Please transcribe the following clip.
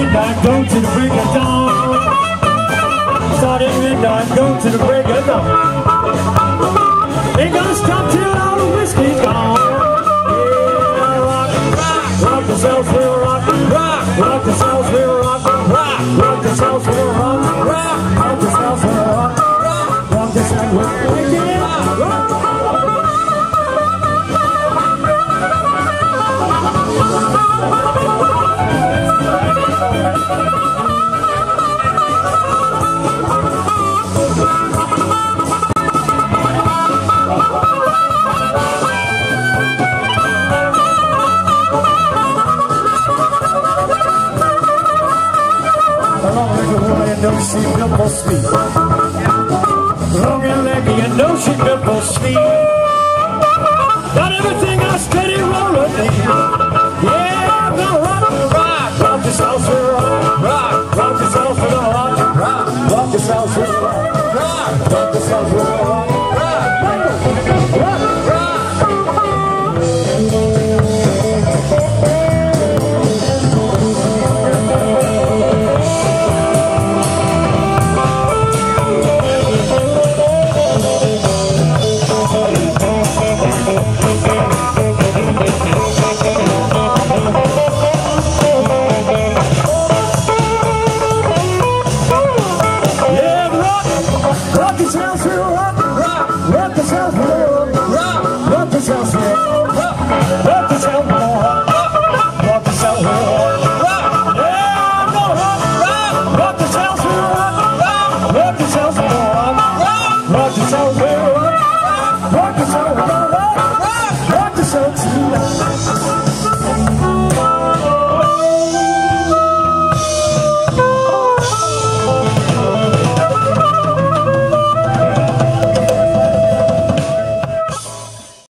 midnight, go to the break of dawn. Start at midnight, go to the break of dawn. Ain't gonna stop till all the whiskey's gone. Yeah, rock, rock the South, we'll rock, rock, rock the South, we'll rock, rock, rock the South, we'll rock, rock, rock the South, we'll rock, rock the South, we'll rock. Long a woman, know she built for speed. Long and leggy, you know she built for speed. Got everything on steady rolling. Yeah, I'm gonna rock, rock, rock this house, rock. tell through